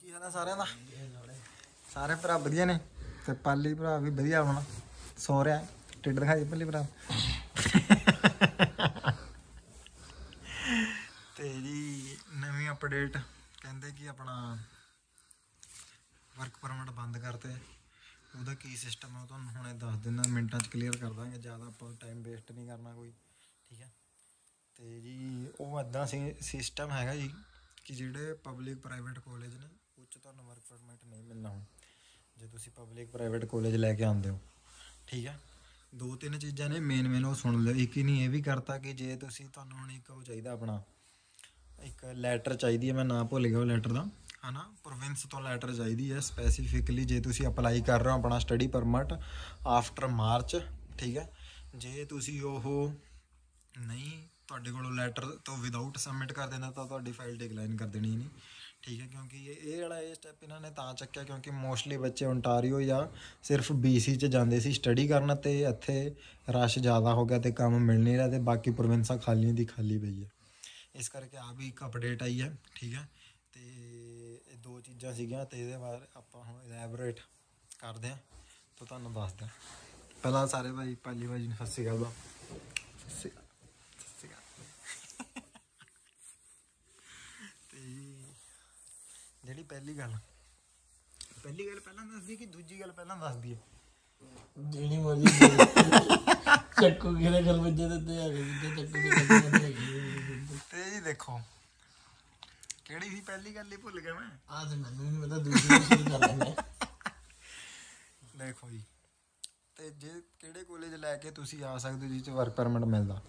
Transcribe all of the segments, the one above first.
ਕੀ ਹਾਲ ਆ ਸਾਰਿਆਂ ਦਾ? ਸਾਰੇ ਭਰਾ ਵਧੀਆ ਨੇ ਤੇ ਪਾਲੀ ਭਰਾ ਵੀ ਵਧੀਆ ਹੁਣ ਸੋ ਰਿਹਾ। ਢਿੱਡ ਦਿਖਾਈ ਪਾਲੀ ਭਰਾ। ਤੇ ਜੀ ਨਵੀਂ ਅਪਡੇਟ ਕਹਿੰਦੇ ਕਿ ਆਪਣਾ ਵਰਕ ਪਰਮਿਟ ਬੰਦ ਕਰਤੇ। ਉਹਦਾ ਕੀ ਸਿਸਟਮ ਹੈ ਉਹ ਤੁਹਾਨੂੰ ਹੁਣੇ ਦੱਸ ਦਿੰਦਾ, ਮਿੰਟਾਂ 'ਚ ਕਲੀਅਰ ਕਰ ਦਾਂਗੇ। ਜ਼ਿਆਦਾ ਆਪਾਂ ਟਾਈਮ ਵੇਸਟ ਨਹੀਂ ਕਰਨਾ ਕੋਈ, ਠੀਕ ਹੈ ਤੇ ਜੀ ਉਹ ਇਦਾਂ ਸੀ ਸਿਸਟਮ ਹੈਗਾ ਜੀ ਕਿ ਜਿਹੜੇ ਪਬਲਿਕ ਪ੍ਰਾਈਵੇਟ ਕਾਲਜ ਨੇ ਤੁਹਾਨੂੰ ਵਰਕ ਪਰਮਿਟ ਨਹੀਂ ਮਿਲਣਾ ਹੁਣ, ਜੇ ਤੁਸੀਂ ਪਬਲਿਕ ਪ੍ਰਾਈਵੇਟ ਕਾਲਜ ਲੈ ਕੇ ਆਉਂਦੇ ਹੋ, ਠੀਕ ਹੈ ਦੋ ਤਿੰਨ ਚੀਜ਼ਾਂ ਨੇ ਮੇਨ ਮੇਨ ਉਹ ਸੁਣ ਲਿਓ, ਇੱਕ ਹੀ ਨਹੀਂ, ਇਹ ਵੀ ਕਰਤਾ ਕਿ ਜੇ ਤੁਸੀਂ ਤੁਹਾਨੂੰ ਹੁਣ ਇੱਕ ਉਹ ਚਾਹੀਦਾ ਆਪਣਾ, ਇੱਕ ਲੈਟਰ ਚਾਹੀਦੀ ਹੈ, ਮੈਂ ਨਾਂ ਭੁੱਲ ਗਿਆ ਉਹ ਲੈਟਰ ਦਾ, ਹਨਾ? ਪ੍ਰੋਵਿੰਸ ਤੋਂ ਲੈਟਰ ਚਾਹੀਦੀ ਹੈ ਸਪੈਸੀਫਿਕਲੀ ਜੇ ਤੁਸੀਂ ਅਪਲਾਈ ਕਰ ਰਹੇ ਹੋ ਆਪਣਾ ਸਟੱਡੀ ਪਰਮਿਟ ਆਫਟਰ ਮਾਰਚ ਠੀਕ ਹੈ ਜੇ ਤੁਸੀਂ ਉਹ ਨਹੀਂ, ਤੁਹਾਡੇ ਕੋਲੋਂ ਲੈਟਰ ਤੋਂ ਵਿਦਆਊਟ ਸਬਮਿਟ ਕਰ ਦੇਣਾ, ਤਾਂ ਤੁਹਾਡੀ ਫਾਈਲ ਡਿਕਲਾਈਨ ਕਰ ਦੇਣੀ ਨਹੀਂ। ਠੀਕ ਹੈ, ਕਿਉਂਕਿ ਇਹ ਇਹ ਵਾਲਾ ਇਹ ਸਟੈਪ ਇਹਨਾਂ ਨੇ ਤਾਂ ਚੱਕਿਆ ਕਿਉਂਕਿ ਮੋਸਟਲੀ ਬੱਚੇ ਓਨਟਾਰੀਓ ਜਾਂ ਸਿਰਫ BC ਚ ਜਾਂਦੇ ਸੀ ਸਟੱਡੀ ਕਰਨ ਤੇ ਇੱਥੇ ਰਸ਼ ਜ਼ਿਆਦਾ ਹੋ ਗਿਆ ਤੇ ਕੰਮ ਮਿਲ ਨਹੀਂ ਰਿਹਾ ਤੇ ਬਾਕੀ ਪ੍ਰੋਵਿੰਸਾਂ ਖਾਲੀਆਂ ਦੀ ਖਾਲੀ ਪਈ ਹੈ। ਇਸ ਕਰਕੇ ਆ ਵੀ ਇੱਕ ਅਪਡੇਟ ਆਈ ਹੈ, ਠੀਕ ਹੈ। ਤੇ ਇਹ ਦੋ ਚੀਜ਼ਾਂ ਸੀਗੀਆਂ ਤੇ ਇਹਦੇ ਬਾਰੇ ਆਪਾਂ ਹੁਣ ਇਲੈਬੋਰੇਟ ਕਰਦੇ ਹਾਂ ਤਾਂ ਤੁਹਾਨੂੰ ਦੱਸਦਾ ਪਹਿਲਾਂ ਸਾਰੇ ਭਾਈ ਪਾਲੀ ਭਾਈ ਨੂੰ ਸਤਿ ਸ਼੍ਰੀ ਅਕਾਲ ਬਾ ਸਤਿ ਸ਼੍ਰੀ ਅਕਾਲ ਸਤਿ ਸ਼੍ਰੀ ਅਕਾਲ ਤੇ ਜਿਹੜੀ ਪਹਿਲੀ ਗੱਲ। ਪਹਿਲੀ ਗੱਲ ਪਹਿਲਾਂ ਦੱਸਦੀ ਕਿ ਦੂਜੀ ਗੱਲ ਪਹਿਲਾਂ ਦੱਸਦੀ ਹੈ। ਜਿਹੜੀ ਮਰਜ਼ੀ ਚੱਕੂ ਕਿਹੜੇ ਗੱਲ ਵੱਜੇ ਦਿੱਤੇ ਆ ਗਏ ਜਿੱਦੇ ਚੱਕੂ ਦੇ ਤੇ ਜੀ ਦੇਖੋ ਕਿਹੜੀ ਸੀ ਪਹਿਲੀ ਗੱਲ ਹੀ ਭੁੱਲ ਗਿਆ ਮੈਂ? ਆ ਤੇ ਮੈਨੂੰ ਨਹੀਂ ਪਤਾ ਦੂਜੀ ਸ਼ੁਰੂ ਕਰ ਲੈਣੇ ਦੇਖੋ ਜੀ ਤੇ ਜੇ ਕਿਹੜੇ ਕਾਲਜ ਲੈ ਕੇ ਤੁਸੀਂ ਆ ਸਕਦੇ ਜਿਸ ਚ ਵਰਕ ਪਰਮਿਟ ਮਿਲਦਾ?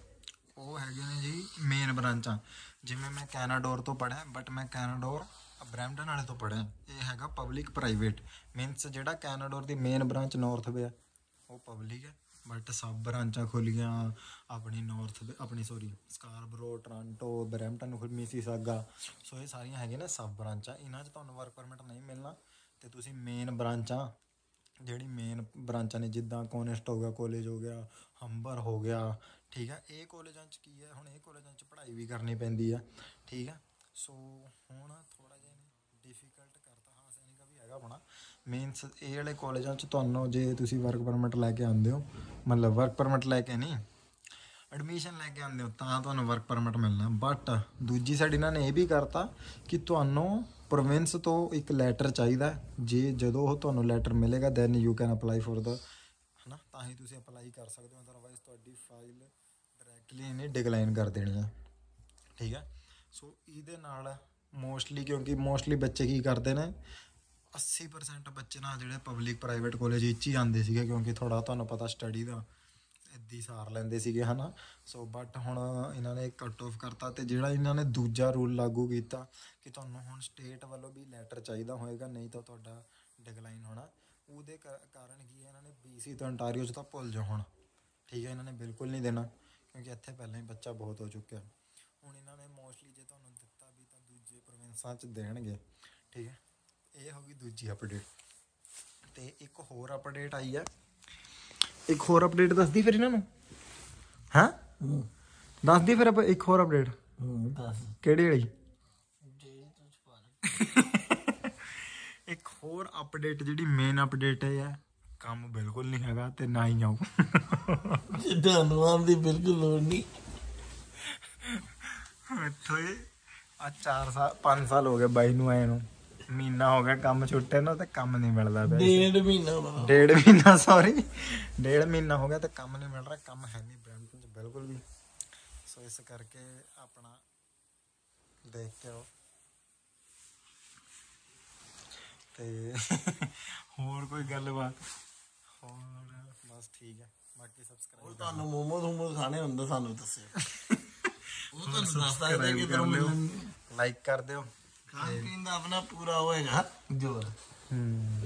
ਉਹ ਹੈਗੇ ਨੇ ਜੀ ਮੇਨ ਬ੍ਰਾਂਚਾਂ ਜਿਵੇਂ ਮੈਂ ਕੈਨਾਡੋਰ ਤੋਂ ਪੜ੍ਹਿਆ ਬਟ ਮੈਂ ਕੈਨਾਡੋਰ ਬਰੈਂਪਟਨ ਵਾਲੇ ਤੋਂ ਪੜ੍ਹਿਆ ਇਹ ਹੈਗਾ ਪਬਲਿਕ ਪ੍ਰਾਈਵੇਟ ਮੀਨਸ ਜਿਹੜਾ ਕੈਨਾਡੋਰ ਦੀ ਮੇਨ ਬ੍ਰਾਂਚ ਨਾਰਥ ਵੇ ਆ, ਉਹ ਪਬਲਿਕ ਹੈ। ਬਟ ਸਬ ਬ੍ਰਾਂਚਾਂ ਖੁੱਲੀਆਂ ਆਪਣੀ ਨਾਰਥ ਆਪਣੀ sorry Scarborough Toronto Brampton Mississauga. So ਇਹ ਸਾਰੀਆਂ ਹੈਗੀਆਂ ਨੇ ਸਬ ਬ੍ਰਾਂਚਾਂ ਇਹਨਾਂ 'ਚ ਤੁਹਾਨੂੰ ਵਰਕ ਪਰਮਿਟ ਨਹੀਂ ਮਿਲਣਾ। ਤੇ ਤੁਸੀਂ ਮੇਨ ਬ੍ਰਾਂਚਾਂ ਜਿਹੜੀ ਮੇਨ ਬ੍ਰਾਂਚਾਂ ਨੇ, ਜਿੱਦਾਂ ਕੋਨੈਸਟ ਹੋ ਗਿਆ ਕਾਲਜ ਹੋ ਗਿਆ ਹੰਬਰ ਹੋ ਗਿਆ, ਠੀਕ ਹੈ। ਇਹ ਕਾਲਜਾਂ 'ਚ ਕੀ ਹੈ? ਹੁਣ ਇਹ ਕਾਲਜਾਂ 'ਚ ਪੜ੍ਹਾਈ ਵੀ ਕਰਨੀ ਪੈਂਦੀ ਆ ਠੀਕ ਹੈ। ਸੋ ਹੁਣ ਥੋੜਾ ਜਿਹਾ ਡਿਫਿਕਲਟ ਕਰਤਾ। ਹਾਂ ਸੈਨਿਕਾ ਵੀ ਹੈਗਾ ਆਪਣਾ ਮੀਨਸ ਇਹ ਵਾਲੇ ਕਾਲਜਾਂ 'ਚ ਤੁਹਾਨੂੰ ਜੇ ਤੁਸੀਂ ਵਰਕ ਪਰਮਿਟ ਲੈ ਕੇ ਆਉਂਦੇ ਹੋ, ਮਤਲਬ ਵਰਕ ਪਰਮਿਟ ਲੈ ਕੇ ਨਹੀਂ ਐਡਮਿਸ਼ਨ ਲੈ ਕੇ ਆਉਂਦੇ ਹੋ, ਤਾਂ ਤੁਹਾਨੂੰ ਵਰਕ ਪਰਮਿਟ ਮਿਲਣਾ। ਬਟ ਦੂਜੀ ਸਾਈਡ ਇਹਨਾਂ ਨੇ ਇਹ ਵੀ ਕਰਤਾ ਕਿ ਤੁਹਾਨੂੰ ਪ੍ਰੋਵਿੰਸ ਤੋਂ ਇੱਕ ਲੈਟਰ ਚਾਹੀਦਾ ਜੇ ਜਦੋਂ ਉਹ ਤੁਹਾਨੂੰ ਲੈਟਰ ਮਿਲੇਗਾ then you can apply for the ਹਨਾ? ਤਾਂ ਹੀ ਤੁਸੀਂ ਅਪਲਾਈ ਕਰ ਸਕਦੇ ਹੋ। ਅਦਰਵਾਈਜ਼ ਤੁਹਾਡੀ ਫਾਈਲ ਡਾਇਰੈਕਟਲੀ ਇਹਨੇ ਡਿਕਲਾਈਨ ਕਰ ਦੇਣੀ ਹੈ ਠੀਕ ਹੈ ਸੋ ਇਹਦੇ ਨਾਲ ਮੋਸਟਲੀ ਕਿਉਂਕਿ ਮੋਸਟਲੀ ਬੱਚੇ ਕੀ ਕਰਦੇ ਨੇ 80% ਬੱਚੇ ਨਾਲ ਜਿਹੜੇ ਪਬਲਿਕ ਪ੍ਰਾਈਵੇਟ ਕਾਲਜ ਵਿੱਚ ਹੀ ਆਉਂਦੇ ਸੀਗੇ ਕਿਉਂਕਿ ਥੋੜਾ ਤੁਹਾਨੂੰ ਪਤਾ ਸਟੱਡੀ ਦਾ ਇੱਦੀ ਸਾਰ ਲੈਂਦੇ ਸੀਗੇ, ਹਨਾ? ਸੋ ਬਟ ਹੁਣ ਇਹਨਾਂ ਨੇ ਕੱਟ ਆਫ ਕਰਤਾ ਤੇ ਜਿਹੜਾ ਇਹਨਾਂ ਨੇ ਦੂਜਾ ਰੂਲ ਲਾਗੂ ਕੀਤਾ ਕਿ ਤੁਹਾਨੂੰ ਹੁਣ ਸਟੇਟ ਵੱਲੋਂ ਵੀ ਲੈਟਰ ਚਾਹੀਦਾ ਹੋਏਗਾ, ਨਹੀਂ ਤਾਂ ਤੁਹਾਡਾ ਡਿਕਲਾਈਨ ਹੋਣਾ। ਉਹਦੇ ਕਾ- ਕਾਰਨ ਕੀ ਹੈ, ਇਹਨਾਂ ਨੇ BC ਤੋਂ ontario ਚ ਤਾਂ ਭੁੱਲ ਜਾਓ ਹੁਣ। ਠੀਕ ਹੈ, ਇਹਨਾਂ ਨੇ ਬਿਲਕੁਲ ਨਹੀਂ ਦੇਣਾ, ਕਿਉਂਕਿ ਇੱਥੇ ਪਹਿਲਾਂ ਹੀ ਬੱਚਾ ਬਹੁਤ ਹੋ ਚੁੱਕਿਆ। ਹੁਣ ਇਹਨਾਂ ਨੇ ਮੋਸਟਲੀ ਜੇ ਤੁਹਾਨੂੰ ਦੂਜੇ ਪ੍ਰੋਵਿੰਸਾਂ 'ਚ ਦੇਣਗੇ ਠੀਕ ਹੈ? ਇਹ ਹੋ ਗਈ ਦੂਜੀ ਅਪਡੇਟ ਤੇ ਇੱਕ ਹੋਰ ਅਪਡੇਟ ਆਈ ਹੈ। ਇੱਕ ਹੋਰ ਅਪਡੇਟ ਦੱਸਦੀ ਫਿਰ ਇਹਨਾਂ ਨੂੰ? ਹਾਂ? ਦੱਸਦੀ ਫਿਰ ਆਪਾਂ ਇੱਕ ਹੋਰ ਅਪਡੇਟ ਹੂੰ। ਦੱਸ। ਕਿਹੜੀ ਵਾਲੀ? ਇੱਕ ਹੋਰ ਅਪਡੇਟ ਜਿਹੜੀ ਮੇਨ ਅਪਡੇਟ ਹੈ ਕੰਮ ਬਿਲਕੁਲ ਨਹੀਂ ਹੈਗਾ ਤੇ ਨਾ ਹੀ ਆਉ ਜਿੱਦਾਂ ਨੂੰ ਦੀ ਬਿਲਕੁਲ ਲੋੜ ਨਹੀਂ। ਇੱਥੋਂ ਹੀ ਆ 4 ਸਾਲ 5 ਸਾਲ ਹੋ ਗਏ ਬਾਈ ਨੂੰ ਆਏ ਨੂੰ। ਮਹੀਨਾ ਹੋ ਗਿਆ ਕੰਮ ਛੁੱਟੇ ਨੂੰ ਤੇ ਕੰਮ ਨਹੀਂ ਮਿਲਦਾ ਪਿਆ। ਡੇਢ ਮਹੀਨਾ ਬਣਾ ਡੇਢ ਮਹੀਨਾ ਸੌਰੀ ਡੇਢ ਮਹੀਨਾ ਹੋ ਗਿਆ ਤੇ ਕੰਮ ਨਹੀਂ ਮਿਲ ਰਿਹਾ ਕੰਮ ਹੈ ਨਹੀਂ ਬ੍ਰੈਂਪਟਨ ਚ ਬਿਲਕੁਲ ਵੀ। ਸੋ ਇਸ ਕਰਕੇ ਆਪਣਾ ਦੇਖ ਕੇ ਆਓ। ਤੇ ਹੋਰ ਕੋਈ ਗੱਲਬਾਤ? ਹੋਰ ਬਸ ਠੀਕ ਹੈ ਬਾਕੀ ਸਬਸਕ੍ਰਾਈਬ ਤੁਹਾਨੂੰ ਮੋਮੋਸ ਮੋਮੋਸ ਖਾਣੇ ਹੁੰਦਾ ਸਾਨੂੰ ਦੱਸਿਓ। ਤੁਹਾਨੂੰ ਕਿ ਲਾਈਕ ਕਰ ਦਿਓ। ਖਾਣ ਪੀਣ ਦਾ ਆਪਣਾ ਪੂਰਾ ਹੋਏਗਾ। ਜੋਰ। ਹੂੰ।